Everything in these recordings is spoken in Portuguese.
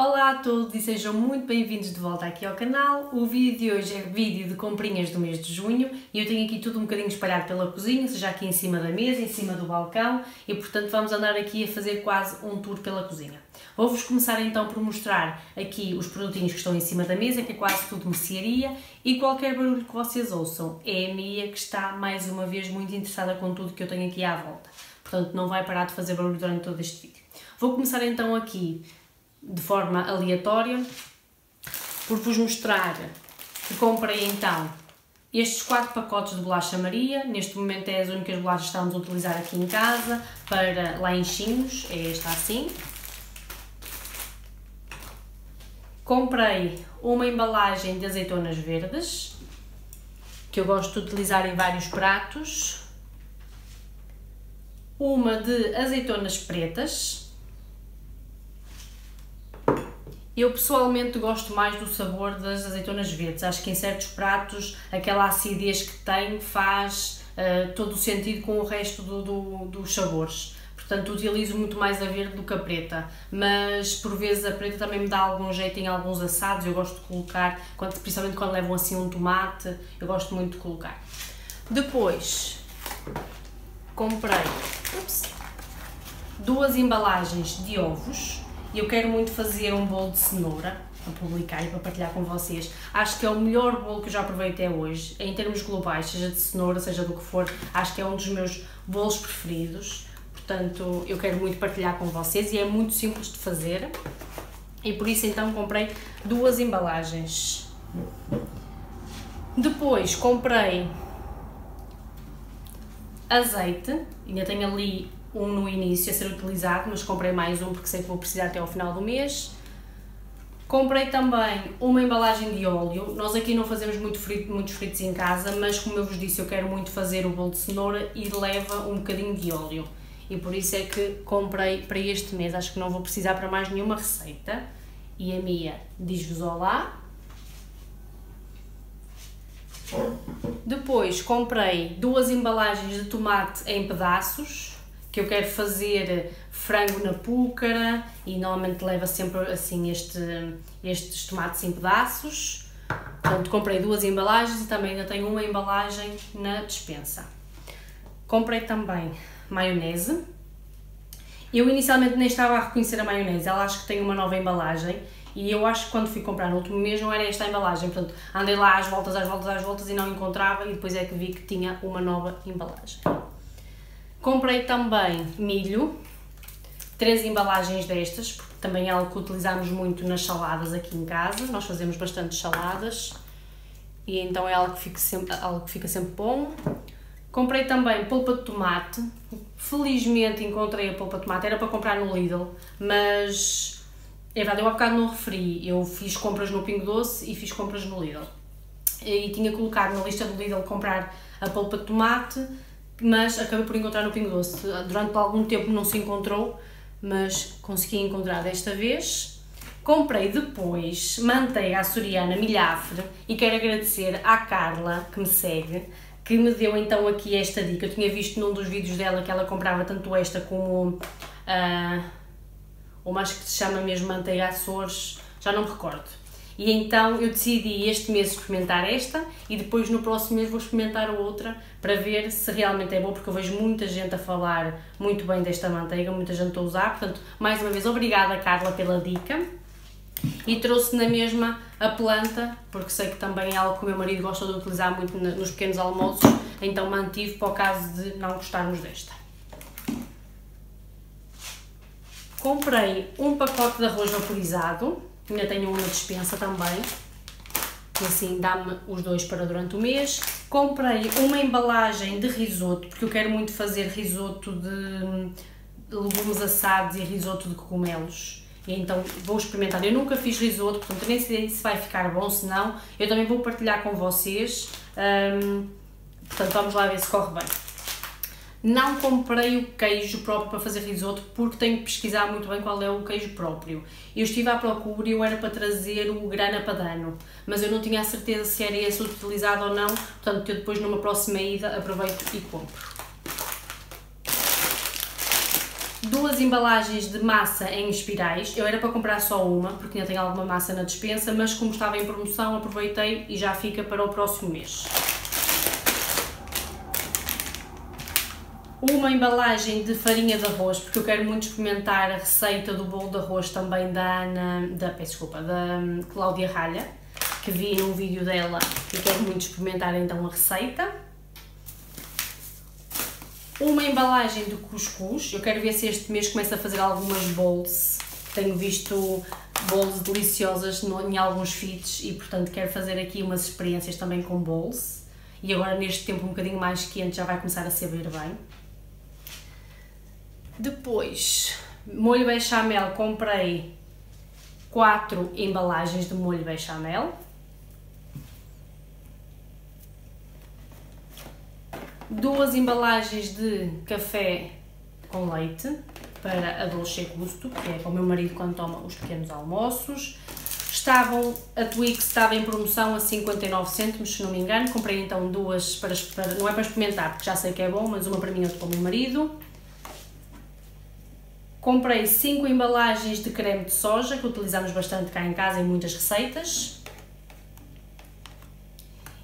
Olá a todos e sejam muito bem-vindos de volta aqui ao canal. O vídeo de hoje é vídeo de comprinhas do mês de junho e eu tenho aqui tudo um bocadinho espalhado pela cozinha, seja aqui em cima da mesa, em cima do balcão e portanto vamos andar aqui a fazer quase um tour pela cozinha. Vou-vos começar então por mostrar aqui os produtinhos que estão em cima da mesa, que é quase tudo mercearia e qualquer barulho que vocês ouçam é a Mia que está mais uma vez muito interessada com tudo que eu tenho aqui à volta. Portanto não vai parar de fazer barulho durante todo este vídeo. Vou começar então aqui de forma aleatória por vos mostrar que comprei então estes quatro pacotes de bolacha Maria, neste momento é as únicas bolachas que estamos a utilizar aqui em casa para lanchinhos, é esta assim. Comprei uma embalagem de azeitonas verdes, que eu gosto de utilizar em vários pratos. Uma de azeitonas pretas, Eu pessoalmente gosto mais do sabor das azeitonas verdes. Acho que em certos pratos aquela acidez que tem faz uh, todo o sentido com o resto do, do, dos sabores. Portanto, utilizo muito mais a verde do que a preta, mas por vezes a preta também me dá algum jeito em alguns assados. Eu gosto de colocar, quando, principalmente quando levam assim um tomate, eu gosto muito de colocar. Depois, comprei ups, duas embalagens de ovos e eu quero muito fazer um bolo de cenoura para publicar e para partilhar com vocês. Acho que é o melhor bolo que eu já provei até hoje, em termos globais, seja de cenoura, seja do que for, acho que é um dos meus bolos preferidos. Portanto, eu quero muito partilhar com vocês e é muito simples de fazer. E por isso então comprei duas embalagens. Depois comprei azeite, ainda tenho ali um no início a ser utilizado, mas comprei mais um porque sei que vou precisar até ao final do mês. Comprei também uma embalagem de óleo. Nós aqui não fazemos muito frito, muitos fritos em casa, mas como eu vos disse, eu quero muito fazer o bolo de cenoura e leva um bocadinho de óleo. E por isso é que comprei para este mês. Acho que não vou precisar para mais nenhuma receita. E a Mia diz-vos olá. Depois comprei duas embalagens de tomate em pedaços que eu quero fazer frango na púcara e normalmente leva sempre assim este, estes tomates em pedaços. Portanto, comprei duas embalagens e também ainda tenho uma embalagem na despensa. Comprei também maionese. Eu inicialmente nem estava a reconhecer a maionese, ela acho que tem uma nova embalagem e eu acho que quando fui comprar no último mês não era esta a embalagem, portanto andei lá às voltas, às voltas, às voltas e não encontrava e depois é que vi que tinha uma nova embalagem. Comprei também milho, três embalagens destas, porque também é algo que utilizamos muito nas saladas aqui em casa, nós fazemos bastante saladas e então é algo que fica sempre, algo que fica sempre bom. Comprei também polpa de tomate, felizmente encontrei a polpa de tomate, era para comprar no Lidl, mas é verdade, eu há bocado não referi, eu fiz compras no Pingo Doce e fiz compras no Lidl. E tinha colocado na lista do Lidl comprar a polpa de tomate, mas acabei por encontrar no Pingo Doce. Durante algum tempo não se encontrou, mas consegui encontrar desta vez. Comprei depois manteiga açoriana milhafre e quero agradecer à Carla, que me segue, que me deu então aqui esta dica. Eu tinha visto num dos vídeos dela que ela comprava tanto esta como uh, uma acho que se chama mesmo manteiga Açores, já não me recordo. E então eu decidi este mês experimentar esta e depois no próximo mês vou experimentar outra para ver se realmente é boa, porque eu vejo muita gente a falar muito bem desta manteiga, muita gente a usar. Portanto, mais uma vez, obrigada Carla pela dica. E trouxe na mesma a planta, porque sei que também é algo que o meu marido gosta de utilizar muito nos pequenos almoços, então mantive para o caso de não gostarmos desta. Comprei um pacote de arroz vaporizado, Ainda tenho uma dispensa também. E assim dá-me os dois para durante o mês. Comprei uma embalagem de risoto, porque eu quero muito fazer risoto de legumes assados e risoto de cogumelos. E então vou experimentar. Eu nunca fiz risoto, portanto nem sei se vai ficar bom, se não. Eu também vou partilhar com vocês. Um, portanto, vamos lá ver se corre bem. Não comprei o queijo próprio para fazer risoto porque tenho que pesquisar muito bem qual é o queijo próprio. Eu estive à procura e eu era para trazer o grana padano, mas eu não tinha a certeza se era esse utilizado ou não, portanto eu depois numa próxima ida aproveito e compro. duas embalagens de massa em espirais. Eu era para comprar só uma, porque ainda tenho alguma massa na dispensa, mas como estava em promoção, aproveitei e já fica para o próximo mês. Uma embalagem de farinha de arroz, porque eu quero muito experimentar a receita do bolo de arroz também da Ana, da, peço desculpa, da Cláudia Ralha, que vi num vídeo dela e quero muito experimentar então a receita uma embalagem de cuscuz. Eu quero ver se este mês começa a fazer algumas bowls. Tenho visto bowls deliciosas em alguns feeds e, portanto, quero fazer aqui umas experiências também com bowls. E agora, neste tempo um bocadinho mais quente, já vai começar a saber bem. Depois, molho bechamel, comprei 4 embalagens de molho bechamel. duas embalagens de café com leite para a Dolce Gusto, que é para o meu marido quando toma os pequenos almoços. Estavam, a Twix estava em promoção a 59 cêntimos, se não me engano. Comprei então duas, para, para, não é para experimentar, porque já sei que é bom, mas uma para mim e outra para o meu marido. Comprei 5 embalagens de creme de soja, que utilizamos bastante cá em casa em muitas receitas.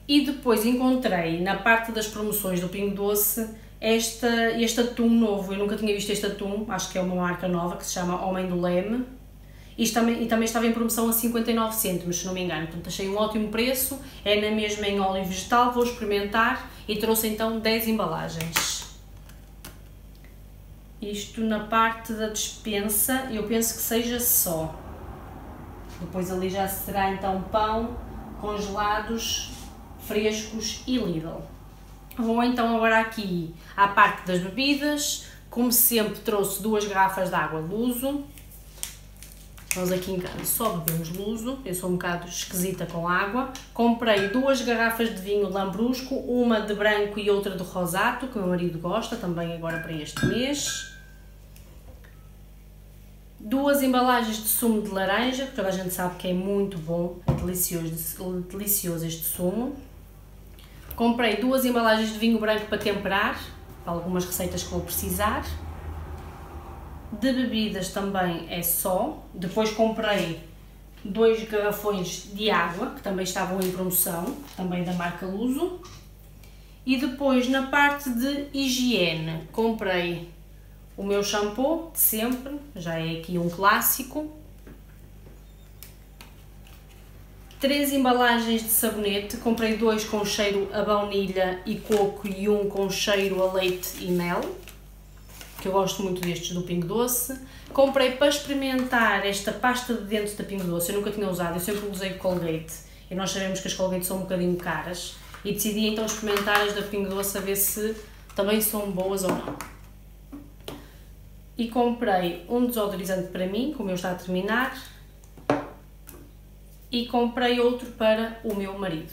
E depois encontrei na parte das promoções do Pingo Doce esta, este atum novo. Eu nunca tinha visto este atum, acho que é uma marca nova que se chama Homem do Leme. Isto também, e também estava em promoção a 59 cêntimos, se não me engano. Portanto, achei um ótimo preço. É na mesma em óleo vegetal, vou experimentar e trouxe então 10 embalagens. Isto na parte da dispensa, eu penso que seja só. Depois ali já será então pão, congelados frescos e Lidl. Vou então agora aqui à parte das bebidas. Como sempre trouxe duas garrafas de água Luso. Nós aqui em casa só bebemos Luso, eu sou um bocado esquisita com água. Comprei duas garrafas de vinho Lambrusco, uma de branco e outra de rosato, que o meu marido gosta também agora para este mês duas embalagens de sumo de laranja, que toda a gente sabe que é muito bom, é delicioso, delicioso este sumo. Comprei duas embalagens de vinho branco para temperar, para algumas receitas que vou precisar. De bebidas também é só. Depois comprei dois garrafões de água, que também estavam em promoção, também da marca Luso. E depois na parte de higiene, comprei o meu shampoo de sempre, já é aqui um clássico, três embalagens de sabonete, comprei dois com cheiro a baunilha e coco e um com cheiro a leite e mel, que eu gosto muito destes do Pingo Doce. Comprei para experimentar esta pasta de dentes da Pingo Doce, eu nunca tinha usado, eu sempre usei Colgate. E nós sabemos que as Colgate são um bocadinho caras. E decidi então experimentar as da Pingo Doce a ver se também são boas ou não. E comprei um desodorizante para mim, como eu está a terminar, e comprei outro para o meu marido.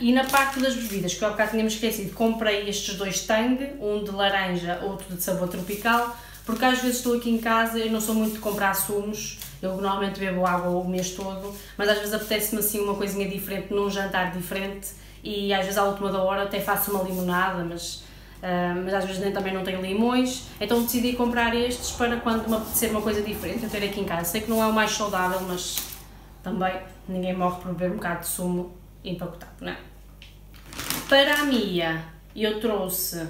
E na parte das bebidas, que eu há bocado tínhamos esquecido, comprei estes dois Tang, um de laranja, outro de sabor tropical, porque às vezes estou aqui em casa, eu não sou muito de comprar sumos, eu normalmente bebo água o mês todo, mas às vezes apetece-me assim uma coisinha diferente, num jantar diferente, e às vezes à última da hora até faço uma limonada, mas, mas às vezes nem, também não tenho limões, então decidi comprar estes para quando me apetecer uma coisa diferente, eu ter aqui em casa. Sei que não é o mais saudável, mas também ninguém morre por beber um bocado de sumo empacotado, não é? Para a Mia, eu trouxe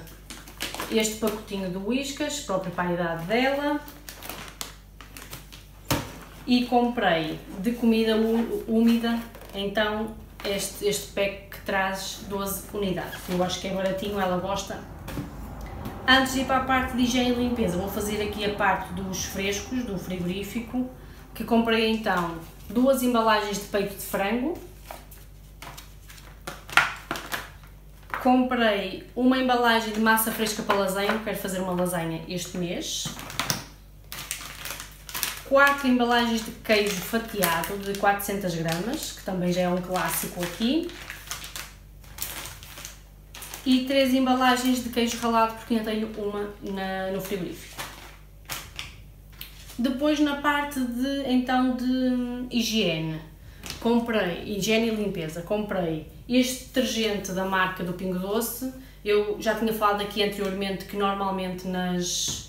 este pacotinho de whiskas, para a idade dela. E comprei de comida úmida, então este, este pack que traz 12 unidades. Eu acho que é baratinho, ela gosta. Antes de ir para a parte de higiene e limpeza, vou fazer aqui a parte dos frescos, do frigorífico, que comprei então duas embalagens de peito de frango, comprei uma embalagem de massa fresca para lasanha, quero fazer uma lasanha este mês, quatro embalagens de queijo fatiado de 400 gramas, que também já é um clássico aqui, e três embalagens de queijo ralado, porque ainda tenho uma na, no frigorífico. Depois na parte de então de higiene, comprei higiene e limpeza, comprei este detergente da marca do Pingo Doce. Eu já tinha falado aqui anteriormente que normalmente nas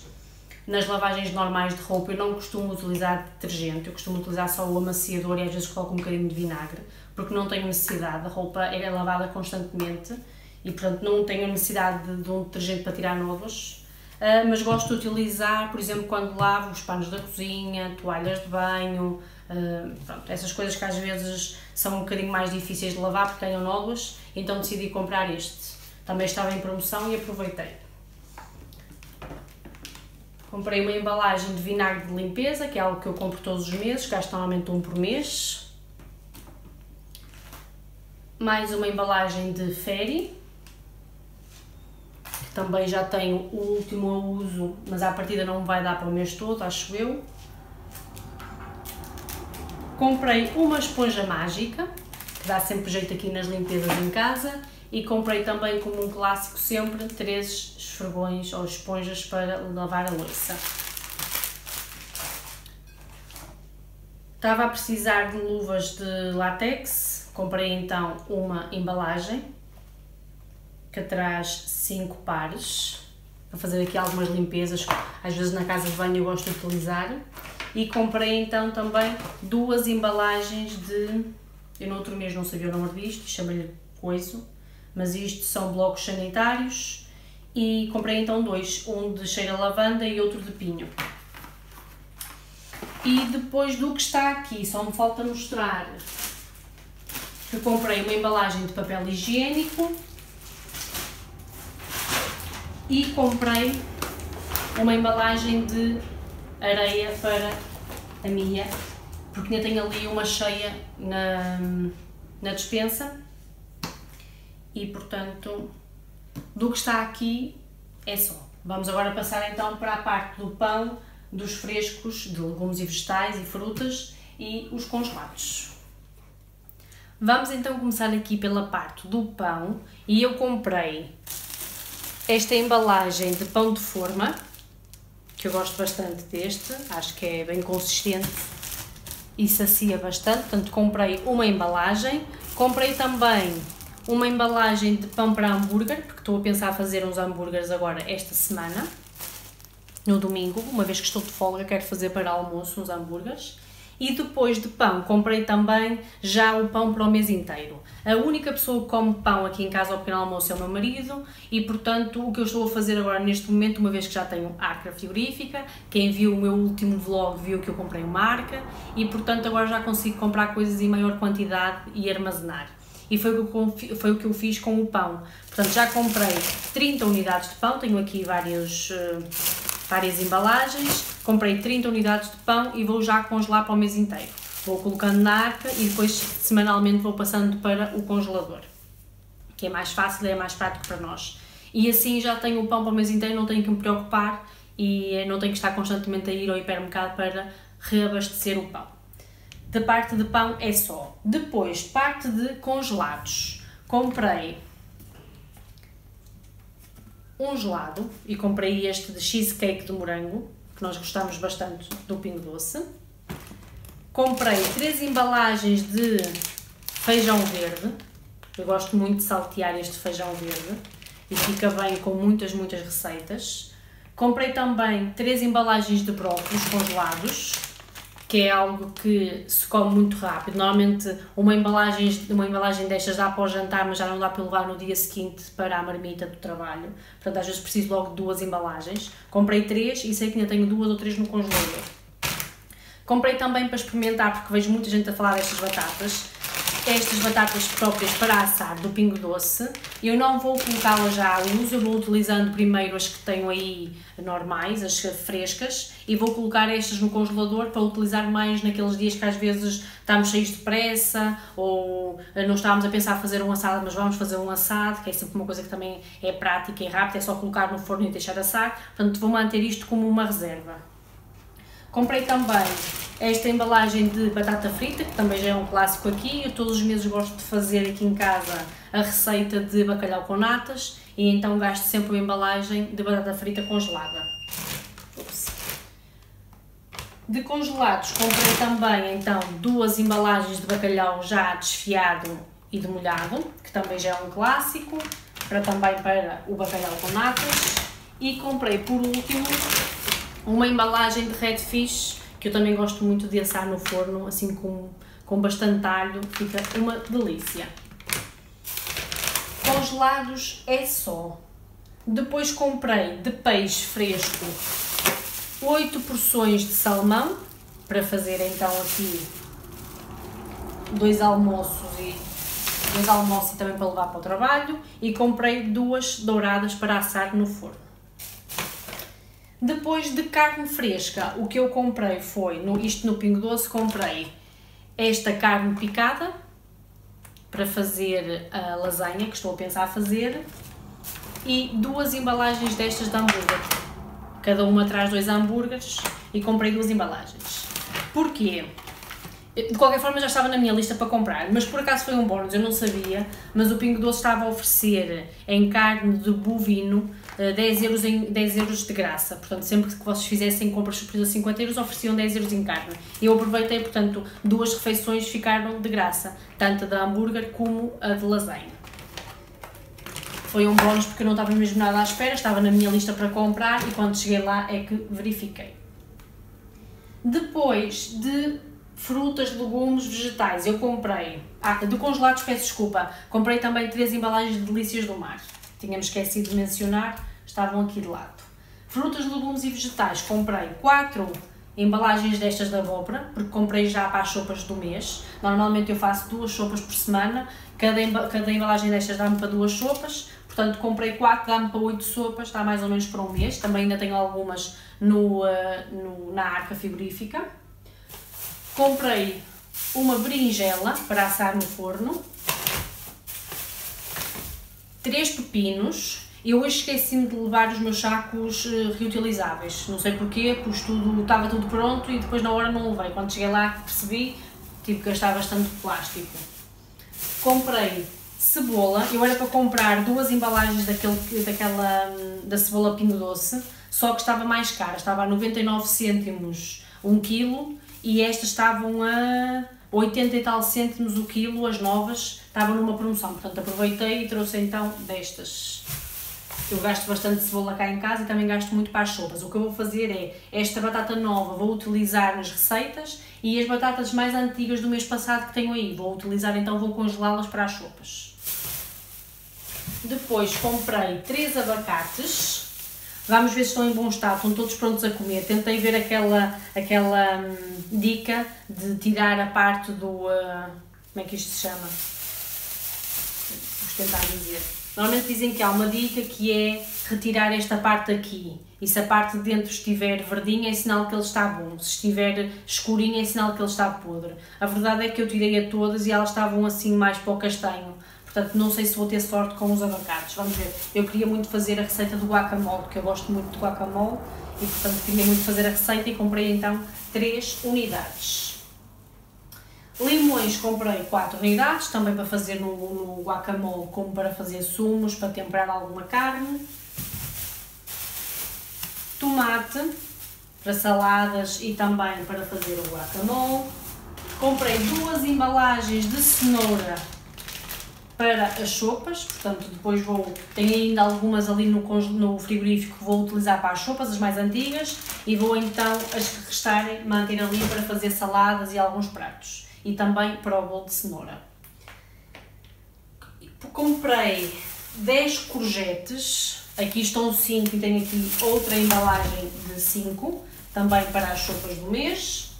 nas lavagens normais de roupa eu não costumo utilizar detergente, eu costumo utilizar só o amaciador e às vezes coloco um bocadinho de vinagre, porque não tenho necessidade, a roupa é lavada constantemente e portanto não tenho necessidade de, de um detergente para tirar novos. Uh, mas gosto de utilizar, por exemplo, quando lavo os panos da cozinha, toalhas de banho, uh, pronto, essas coisas que às vezes são um bocadinho mais difíceis de lavar porque tenham novas, então decidi comprar este. Também estava em promoção e aproveitei. Comprei uma embalagem de vinagre de limpeza, que é algo que eu compro todos os meses, gasto normalmente um por mês. Mais uma embalagem de que também já tenho o último a uso, mas à partida não vai dar para o mês todo, acho eu. Comprei uma esponja mágica, que dá sempre jeito aqui nas limpezas em casa, e comprei também como um clássico sempre três esfregões ou esponjas para lavar a louça. Estava a precisar de luvas de látex, comprei então uma embalagem que traz 5 pares para fazer aqui algumas limpezas, às vezes na casa de banho eu gosto de utilizar. E comprei então também duas embalagens de, eu no outro mês não sabia o nome disto, chama-lhe coiso, mas isto são blocos sanitários. E comprei então dois, um de cheira a lavanda e outro de pinho. E depois do que está aqui, só me falta mostrar que comprei uma embalagem de papel higiênico e comprei uma embalagem de areia para a minha, porque ainda tenho ali uma cheia na, na dispensa e portanto do que está aqui é só. Vamos agora passar então para a parte do pão, dos frescos, de legumes e vegetais e frutas e os congelados. Vamos então começar aqui pela parte do pão e eu comprei esta embalagem de pão de forma, que eu gosto bastante deste, acho que é bem consistente e sacia bastante, portanto comprei uma embalagem, comprei também uma embalagem de pão para hambúrguer, porque estou a pensar fazer uns hambúrgueres agora esta semana, no domingo, uma vez que estou de folga, quero fazer para almoço uns hambúrgueres. E depois de pão, comprei também já o pão para o mês inteiro. A única pessoa que come pão aqui em casa ao pequeno almoço é o meu marido e, portanto, o que eu estou a fazer agora neste momento, uma vez que já tenho arca frigorífica, quem viu o meu último vlog viu que eu comprei uma arca e, portanto, agora já consigo comprar coisas em maior quantidade e armazenar e foi o, que eu, foi o que eu fiz com o pão. Portanto, já comprei 30 unidades de pão, tenho aqui vários, uh, várias embalagens, comprei 30 unidades de pão e vou já congelar para o mês inteiro. Vou colocando na arca e depois semanalmente vou passando para o congelador, que é mais fácil e é mais prático para nós. E assim já tenho o pão para o mês inteiro, não tenho que me preocupar e não tenho que estar constantemente a ir ao hipermercado para reabastecer o pão da parte de pão é só. Depois, parte de congelados. Comprei um gelado e comprei este de cheesecake de morango, que nós gostamos bastante do Pingo Doce. Comprei três embalagens de feijão verde. Eu gosto muito de saltear este feijão verde e fica bem com muitas, muitas receitas. Comprei também três embalagens de brócolis congelados que é algo que se come muito rápido. Normalmente uma embalagem, uma embalagem destas dá para o jantar, mas já não dá para levar no dia seguinte para a marmita do trabalho. Portanto, às vezes preciso logo de duas embalagens. Comprei três e sei que ainda tenho duas ou três no congelador. Comprei também para experimentar, porque vejo muita gente a falar destas batatas estas batatas próprias para assar do Pingo Doce. Eu não vou colocá-las já à luz, eu vou utilizando primeiro as que tenho aí normais, as frescas, e vou colocar estas no congelador para utilizar mais naqueles dias que às vezes estamos cheios de pressa ou não estávamos a pensar fazer um assado, mas vamos fazer um assado, que é sempre uma coisa que também é prática e rápida, é só colocar no forno e deixar assar. Portanto, vou manter isto como uma reserva. Comprei também esta embalagem de batata frita, que também já é um clássico aqui. Eu todos os meses gosto de fazer aqui em casa a receita de bacalhau com natas e então gasto sempre uma embalagem de batata frita congelada. Ups. De congelados comprei também então duas embalagens de bacalhau já desfiado e demolhado, que também já é um clássico, para também para o bacalhau com natas. E comprei por último uma embalagem de redfish, que eu também gosto muito de assar no forno, assim com, com bastante alho, fica uma delícia. Congelados é só. Depois comprei de peixe fresco 8 porções de salmão, para fazer então aqui dois almoços e dois almoços e também para levar para o trabalho e comprei duas douradas para assar no forno. Depois de carne fresca, o que eu comprei foi, no, isto no Pingo Doce, comprei esta carne picada para fazer a lasanha que estou a pensar fazer e duas embalagens destas de hambúrguer. Cada uma traz dois hambúrgueres e comprei duas embalagens. Porquê? De qualquer forma já estava na minha lista para comprar, mas por acaso foi um bónus, eu não sabia, mas o Pingo Doce estava a oferecer em carne de bovino 10 eh, euros, em, 10 euros de graça, portanto sempre que vocês fizessem compras superiores a 50 euros ofereciam 10 euros em carne. Eu aproveitei, portanto, duas refeições ficaram de graça, tanto a da hambúrguer como a de lasanha. Foi um bónus porque eu não estava mesmo nada à espera, estava na minha lista para comprar e quando cheguei lá é que verifiquei. Depois de frutas, legumes, vegetais. Eu comprei, ah, de congelados, peço desculpa, comprei também três embalagens de delícias do mar. Tínhamos esquecido de mencionar, estavam aqui de lado. Frutas, legumes e vegetais, comprei quatro embalagens destas da abóbora, porque comprei já para as sopas do mês. Normalmente eu faço duas sopas por semana, cada, cada embalagem destas dá-me para duas sopas, portanto comprei quatro, dá-me para oito sopas, está mais ou menos para um mês. Também ainda tenho algumas no, uh, no na arca frigorífica. Comprei uma berinjela para assar no forno, três pepinos. Eu hoje esqueci-me de levar os meus sacos eh, reutilizáveis. Não sei porquê, pois tudo, estava tudo pronto e depois na hora não levei. Quando cheguei lá percebi, tive que gastar bastante plástico. Comprei cebola. Eu era para comprar duas embalagens daquele, daquela, hum, da cebola pingo doce, só que estava mais cara. Estava a 99 cêntimos um quilo e estas estavam a 80 e tal cêntimos o quilo, as novas, estavam numa promoção, portanto aproveitei e trouxe então destas. Eu gasto bastante cebola cá em casa e também gasto muito para as sopas. O que eu vou fazer é, esta batata nova vou utilizar nas receitas e as batatas mais antigas do mês passado que tenho aí, vou utilizar então, vou congelá-las para as sopas. Depois comprei três abacates, Vamos ver se estão em bom estado, estão todos prontos a comer. Tentei ver aquela, aquela hum, dica de tirar a parte do. Uh, como é que isto se chama? Vamos tentar dizer. Normalmente dizem que há uma dica que é retirar esta parte aqui. E se a parte de dentro estiver verdinha, é sinal que ele está bom. Se estiver escurinho, é sinal que ele está podre. A verdade é que eu tirei a todas e elas estavam assim mais para o castanho. Portanto, não sei se vou ter sorte com os abacates. Vamos ver. Eu queria muito fazer a receita do guacamole, porque eu gosto muito de guacamole e, portanto, queria muito fazer a receita e comprei então 3 unidades. Limões comprei 4 unidades, também para fazer no, no guacamole, como para fazer sumos, para temperar alguma carne. Tomate para saladas e também para fazer o guacamole. Comprei duas embalagens de cenoura para as sopas, portanto depois vou, tenho ainda algumas ali no, no frigorífico que vou utilizar para as sopas, as mais antigas, e vou então as que restarem manter ali para fazer saladas e alguns pratos, e também para o bolo de cenoura. Comprei 10 courgettes, aqui estão 5 e tenho aqui outra embalagem de 5, também para as sopas do mês.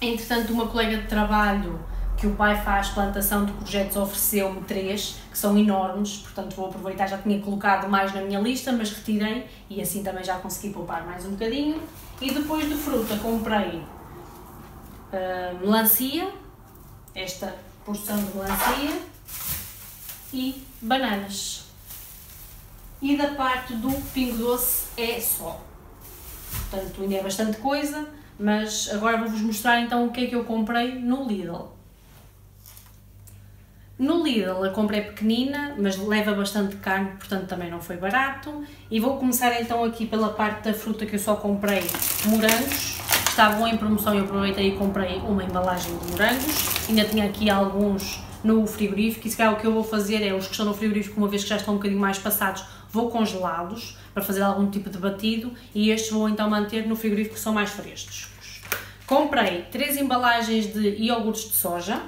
Entretanto, uma colega de trabalho que o pai faz plantação de projetos ofereceu-me três, que são enormes, portanto vou aproveitar, já tinha colocado mais na minha lista, mas retirei e assim também já consegui poupar mais um bocadinho. E depois de fruta comprei uh, melancia, esta porção de melancia e bananas. E da parte do pingo doce é só. Portanto, ainda é bastante coisa, mas agora vou-vos mostrar então o que é que eu comprei no Lidl. No Lidl a compra é pequenina, mas leva bastante carne, portanto também não foi barato. E vou começar então aqui pela parte da fruta que eu só comprei morangos. Estavam em promoção e eu aproveitei e comprei uma embalagem de morangos. Ainda tinha aqui alguns no frigorífico e se calhar o que eu vou fazer é os que estão no frigorífico, uma vez que já estão um bocadinho mais passados, vou congelá-los para fazer algum tipo de batido e estes vou então manter no frigorífico que são mais frescos. Comprei três embalagens de iogurtes de soja,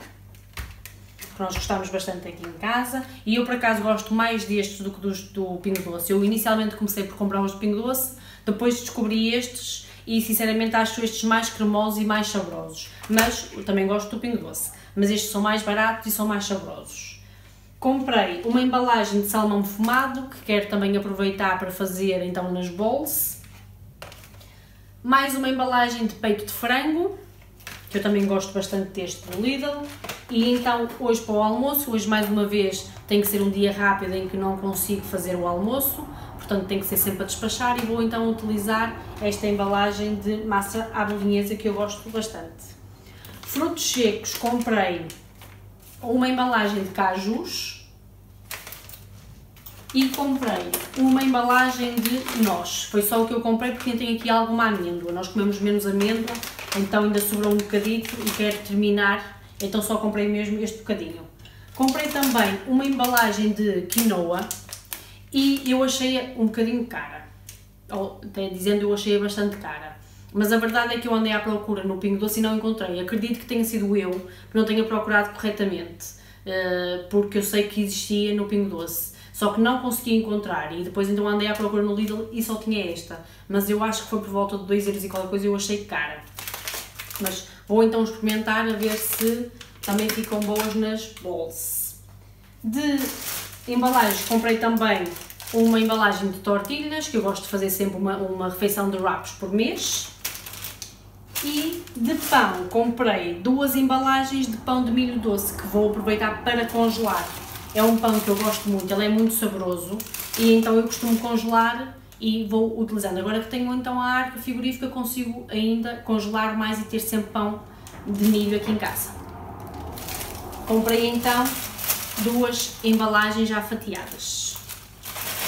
que nós gostamos bastante aqui em casa, e eu por acaso gosto mais destes do que dos do Pingo Doce. Eu inicialmente comecei por comprar os de Pingo Doce, depois descobri estes e sinceramente acho estes mais cremosos e mais saborosos, mas também gosto do Pingo Doce, mas estes são mais baratos e são mais saborosos. Comprei uma embalagem de salmão defumado, que quero também aproveitar para fazer então nas bowls. Mais uma embalagem de peito de frango, que eu também gosto bastante deste do Lidl. E então hoje para o almoço, hoje mais uma vez tem que ser um dia rápido em que não consigo fazer o almoço, portanto tem que ser sempre a despachar e vou então utilizar esta embalagem de massa à bolonhesa que eu gosto bastante. Frutos secos comprei uma embalagem de cajus e comprei uma embalagem de nós. Foi só o que eu comprei porque tem aqui alguma amêndoa. Nós comemos menos amêndoa, então ainda sobrou um bocadito e quero terminar, então só comprei mesmo este bocadinho. Comprei também uma embalagem de quinoa e eu achei um bocadinho cara. Ou, até dizendo, eu achei bastante cara. Mas a verdade é que eu andei à procura no Pingo Doce e não encontrei. Acredito que tenha sido eu que não tenha procurado corretamente, eh, porque eu sei que existia no Pingo Doce. Só que não consegui encontrar e depois então andei à procura no Lidl e só tinha esta. Mas eu acho que foi por volta de 2 euros e qualquer coisa eu achei cara. Mas vou então experimentar a ver se também ficam boas nas bowls. De embalagens comprei também uma embalagem de tortilhas, que eu gosto de fazer sempre uma, uma refeição de wraps por mês. E de pão, comprei duas embalagens de pão de milho doce que vou aproveitar para congelar. É um pão que eu gosto muito, ele é muito saboroso e então eu costumo congelar e vou utilizando. Agora que tenho então a arca frigorífica, consigo ainda congelar mais e ter sempre pão de milho aqui em casa. Comprei então duas embalagens já fatiadas.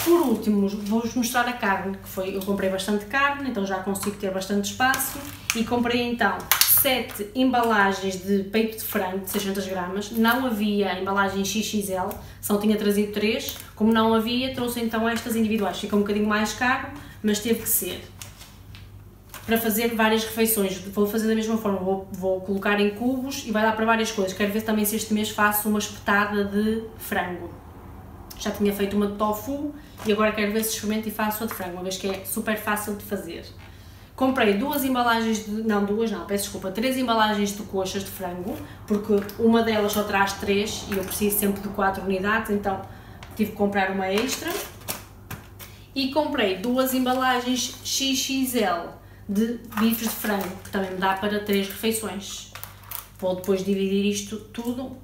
Por último, vou-vos mostrar a carne, que foi, eu comprei bastante carne, então já consigo ter bastante espaço, e comprei então 7 embalagens de peito de frango de 600 gramas, não havia embalagem XXL, só tinha trazido 3, como não havia, trouxe então estas individuais, fica um bocadinho mais caro, mas teve que ser. Para fazer várias refeições, vou fazer da mesma forma, vou, vou colocar em cubos e vai dar para várias coisas, quero ver também se este mês faço uma espetada de frango. Já tinha feito uma de tofu e agora quero ver se experimento e faço a de frango, uma vez que é super fácil de fazer. Comprei duas embalagens, de, não duas não, peço desculpa, três embalagens de coxas de frango, porque uma delas só traz três e eu preciso sempre de quatro unidades, então tive que comprar uma extra. E comprei duas embalagens XXL de bifes de frango, que também me dá para três refeições. Vou depois dividir isto tudo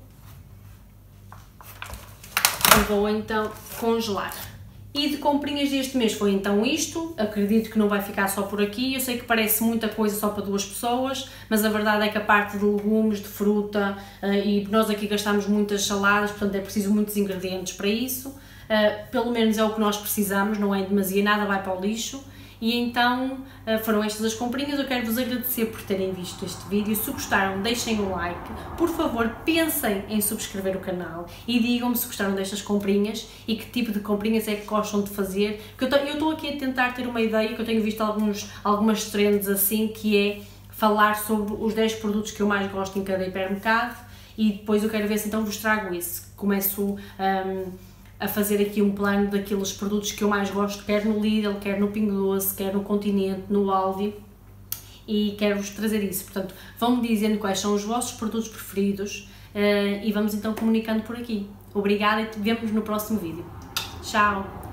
e vou então congelar. E de comprinhas deste mês foi então isto, acredito que não vai ficar só por aqui, eu sei que parece muita coisa só para duas pessoas, mas a verdade é que a parte de legumes, de fruta, uh, e nós aqui gastamos muitas saladas, portanto é preciso muitos ingredientes para isso, uh, pelo menos é o que nós precisamos, não é demasiado, nada vai para o lixo, e então eh, foram estas as comprinhas. Eu quero vos agradecer por terem visto este vídeo. Se gostaram, deixem um like. Por favor, pensem em subscrever o canal e digam-me se gostaram destas comprinhas e que tipo de comprinhas é que gostam de fazer. Que eu estou aqui a tentar ter uma ideia, que eu tenho visto alguns, algumas trends assim, que é falar sobre os 10 produtos que eu mais gosto em cada hipermercado e depois eu quero ver se então vos trago isso. Começo... Um, a fazer aqui um plano daqueles produtos que eu mais gosto, quer no Lidl, quer no Pingo Doce, quer no Continente, no Aldi e quero-vos trazer isso. Portanto, vão-me dizendo quais são os vossos produtos preferidos uh, e vamos então comunicando por aqui. Obrigada e vemos no próximo vídeo. Tchau!